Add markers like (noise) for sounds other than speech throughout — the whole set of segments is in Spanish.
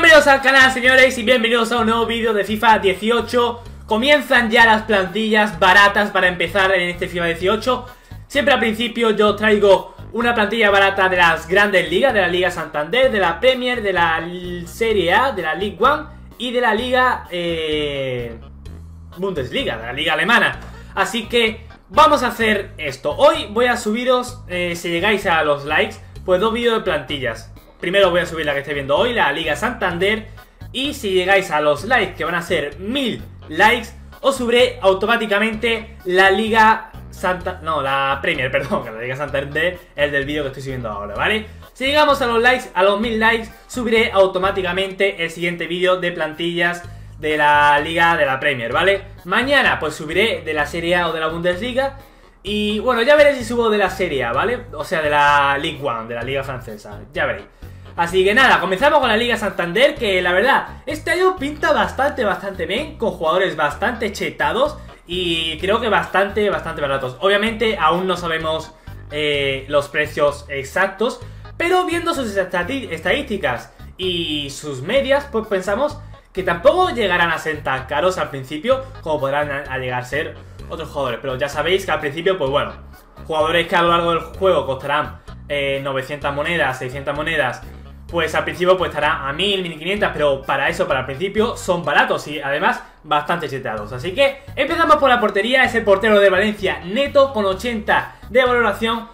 Bienvenidos al canal señores y bienvenidos a un nuevo vídeo de FIFA 18 Comienzan ya las plantillas baratas para empezar en este FIFA 18 Siempre al principio yo traigo una plantilla barata de las grandes ligas De la Liga Santander, de la Premier, de la Serie A, de la League One Y de la Liga... Eh, Bundesliga, de la Liga Alemana. Así que vamos a hacer esto. Hoy voy a subiros, eh, si llegáis a los likes Pues dos vídeos de plantillas Primero voy a subir la que estáis viendo hoy, la Liga Santander. Y si llegáis a los likes, que van a ser mil likes, os subiré automáticamente la Liga Santa... No, la Premier, (laughs) perdón, que la Liga Santander es el del vídeo que estoy subiendo ahora, ¿vale? Si llegamos a los likes, a los mil likes, subiré automáticamente el siguiente vídeo de plantillas de la Liga de la Premier, ¿vale? Mañana pues subiré de la Serie A o de la Bundesliga y bueno, ya veré si subo de la Serie A, ¿vale? O sea, de la Ligue 1, de la Liga Francesa, ya veréis. Así que nada, comenzamos con la Liga Santander, que la verdad, este año pinta bastante, bastante bien, con jugadores bastante chetados y creo que bastante, bastante baratos. Obviamente aún no sabemos eh, los precios exactos, pero viendo sus estadísticas y sus medias, pues pensamos que tampoco llegarán a ser tan caros al principio como podrán llegar a ser otros jugadores. Pero ya sabéis que al principio, pues bueno, jugadores que a lo largo del juego costarán 900 eh, monedas, 600 monedas pues al principio pues estará a 1000, 1500, pero para eso, para el principio, son baratos y además bastante cheteados. Así que empezamos por la portería, es el portero de Valencia neto con 80 de valoración,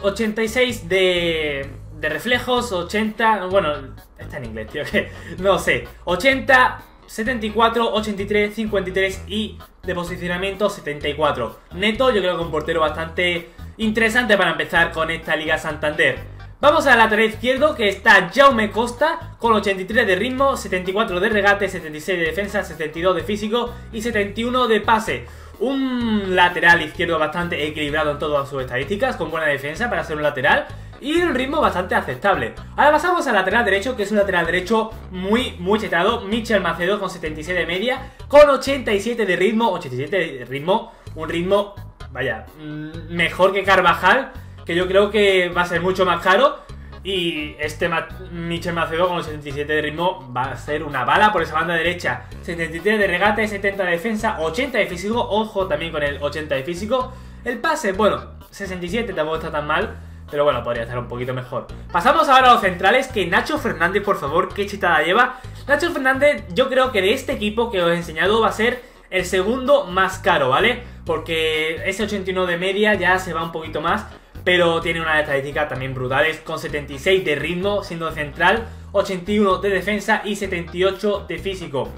86 de, de reflejos, 80, bueno, está en inglés, tío, (laughs) que no sé, 80, 74, 83, 53 y de posicionamiento 74. Neto, yo creo que un portero bastante interesante para empezar con esta Liga Santander. Vamos al lateral izquierdo que está Jaume Costa con 83 de ritmo, 74 de regate, 76 de defensa, 72 de físico y 71 de pase. Un lateral izquierdo bastante equilibrado en todas sus estadísticas, con buena defensa para ser un lateral y un ritmo bastante aceptable. Ahora pasamos al lateral derecho, que es un lateral derecho muy, muy chetado. Michel Macedo con 76 de media, con 87 de ritmo, 87 de ritmo, un ritmo, vaya, mm, mejor que Carvajal que yo creo que va a ser mucho más caro. Y este Michel Macedo con los 77 de ritmo va a ser una bala por esa banda derecha. 73 de regate, 70 de defensa, 80 de físico. Ojo también con el 80 de físico. El pase, bueno, 67 tampoco está tan mal. Pero bueno, podría estar un poquito mejor. Pasamos ahora a los centrales, que Nacho Fernández, por favor, qué chitada lleva. Nacho Fernández, yo creo que de este equipo que os he enseñado va a ser el segundo más caro, ¿vale? Porque ese 81 de media ya se va un poquito más pero tiene una estadística también brutales, con 76 de ritmo, siendo central, 81 de defensa y 78 de físico.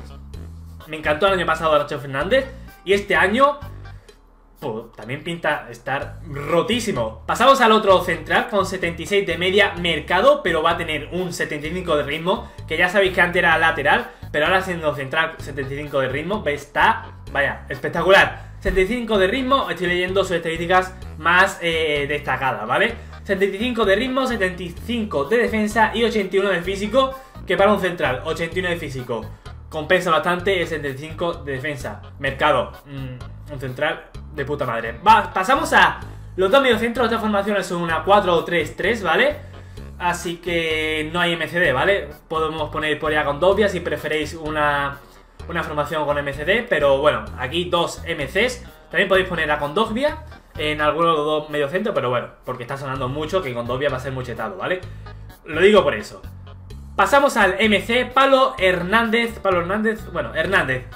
Me encantó el año pasado Nacho Fernández, y este año también pinta estar rotísimo. Pasamos al otro central con 76 de media mercado, pero va a tener un 75 de ritmo, que ya sabéis que antes era lateral, pero ahora siendo central 75 de ritmo, está, vaya, espectacular. 75 de ritmo, estoy leyendo sus estadísticas más eh, destacadas, ¿vale? 75 de ritmo, 75 de defensa y 81 de físico, que para un central, 81 de físico, compensa bastante el 75 de defensa. Mercado, mm, un central de puta madre. Va, pasamos a los dos mediocentros, esta formación son una 4-3-3, ¿vale? Así que no hay MCD, ¿vale? Podemos poner allá con Dobia si preferéis una una formación con MCD, pero bueno, aquí dos MCs. También podéis poner a Condovia en alguno de los dos mediocentros, pero bueno, porque está sonando mucho que Condovia va a ser muy chetado, ¿vale? Lo digo por eso. Pasamos al MC, Palo Hernández, Palo Hernández, bueno, Hernández.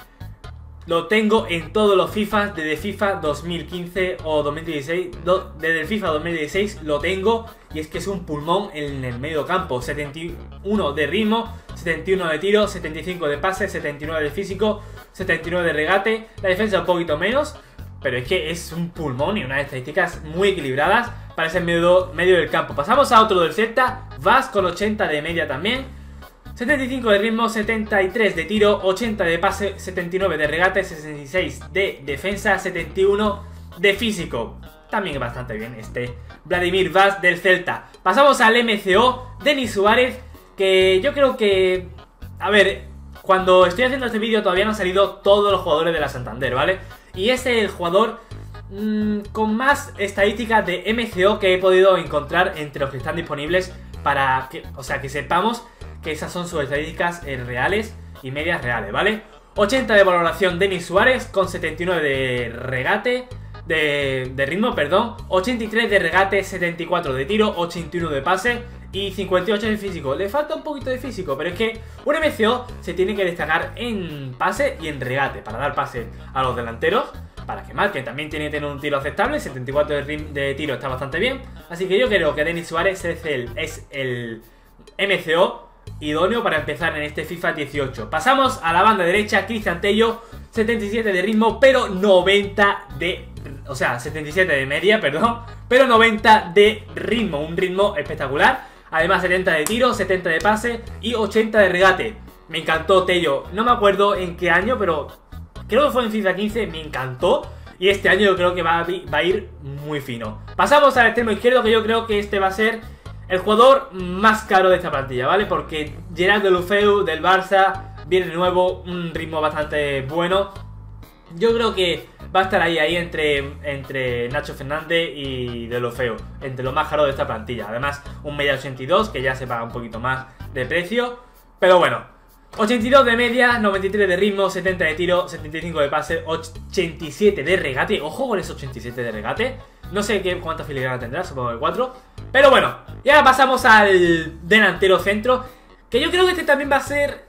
Lo tengo en todos los FIFA desde FIFA 2015 o 2016. desde el FIFA 2016 lo tengo y es que es un pulmón en el medio campo. 71 de ritmo, 71 de tiro, 75 de pase, 79 de físico, 79 de regate. La defensa un poquito menos, pero es que es un pulmón y unas estadísticas muy equilibradas para ese medio, medio del campo. Pasamos a otro del Z, Vas con 80 de media también. 75 de ritmo, 73 de tiro, 80 de pase, 79 de regate, 66 de defensa, 71 de físico. También bastante bien este Vladimir Vaz del Celta. Pasamos al MCO, Denis Suárez, que yo creo que... A ver, cuando estoy haciendo este vídeo todavía no han salido todos los jugadores de la Santander, ¿vale? Y es el jugador mmm, con más estadísticas de MCO que he podido encontrar entre los que están disponibles para que, o sea, que sepamos que esas son sus estadísticas reales y medias reales, ¿vale? 80 de valoración Denis Suárez con 79 de regate, de, de, ritmo, perdón, 83 de regate, 74 de tiro, 81 de pase y 58 de físico. Le falta un poquito de físico, pero es que un MCO se tiene que destacar en pase y en regate para dar pase a los delanteros para que marquen. También tiene que tener un tiro aceptable, 74 de, tiro está bastante bien. Así que yo creo que Denis Suárez es el, es el MCO idóneo para empezar en este FIFA 18. Pasamos a la banda derecha, Cristian Tello, 77 de ritmo, pero 90 de... O sea, 77 de media, perdón, pero 90 de ritmo, un ritmo espectacular. Además 70 de tiro, 70 de pase y 80 de regate. Me encantó Tello, no me acuerdo en qué año, pero creo que fue en FIFA 15, me encantó. Y este año yo creo que va a, va a ir muy fino. Pasamos al extremo izquierdo, que yo creo que este va a ser el jugador más caro de esta plantilla, ¿vale? Porque Gerard de Lufeu del Barça viene de nuevo, un ritmo bastante bueno. Yo creo que va a estar ahí, ahí entre, entre Nacho Fernández y De Lufeu, entre lo más caro de esta plantilla. Además, un media 82, que ya se paga un poquito más de precio. Pero bueno, 82 de media, 93 de ritmo, 70 de tiro, 75 de pase, 87 de regate. Ojo con ese 87 de regate. No sé qué, cuánta filigrana tendrá, supongo que 4. Pero bueno, ya pasamos al delantero centro. Que yo creo que este también va a ser...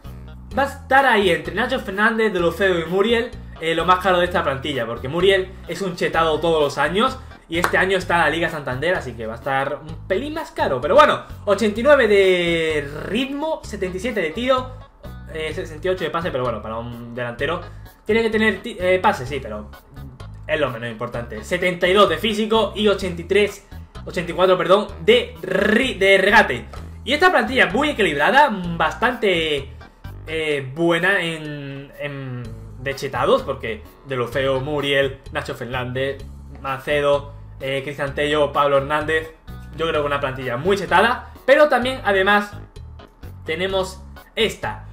Va a estar ahí entre Nacho Fernández, Delofeo y Muriel. Eh, lo más caro de esta plantilla. Porque Muriel es un chetado todos los años. Y este año está en la Liga Santander, así que va a estar un pelín más caro. Pero bueno, 89 de ritmo, 77 de tiro, 68 eh, de pase, pero bueno, para un delantero tiene que tener eh, pase, sí, pero es lo menos importante. 72 de físico y 83, 84, perdón, de, regate. Y esta plantilla muy equilibrada, bastante eh, buena en, en de chetados, porque de lo feo, Muriel, Nacho Fernández, Macedo, Cristian Tello, Pablo Hernández. Yo creo que una plantilla muy chetada, pero también, además, tenemos esta.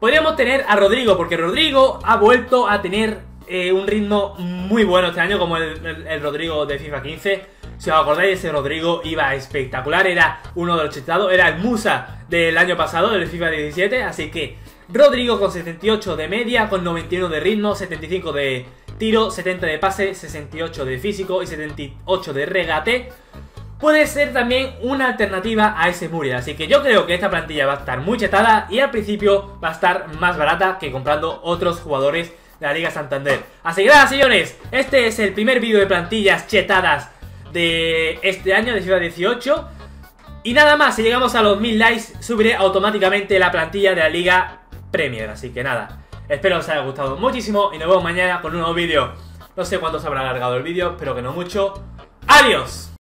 Podríamos tener a Rodrigo, porque Rodrigo ha vuelto a tener eh, un ritmo muy bueno este año, como el, Rodrigo de FIFA 15. Si os acordáis, ese Rodrigo iba espectacular, era uno de los chetados, era el Musa del año pasado, del FIFA 17, así que Rodrigo con 78 de media, con 91 de ritmo, 75 de tiro, 70 de pase, 68 de físico y 78 de regate puede ser también una alternativa a ese Muriel. Así que yo creo que esta plantilla va a estar muy chetada y al principio va a estar más barata que comprando otros jugadores de la Liga Santander. Así que nada, señores, este es el primer vídeo de plantillas chetadas de este año, de Ciudad 18. Y nada más, si llegamos a los 1000 likes, subiré automáticamente la plantilla de la Liga Premier. Así que nada, espero os haya gustado muchísimo y nos vemos mañana con un nuevo vídeo. No sé cuánto se habrá alargado el vídeo, espero que no mucho. ¡Adiós!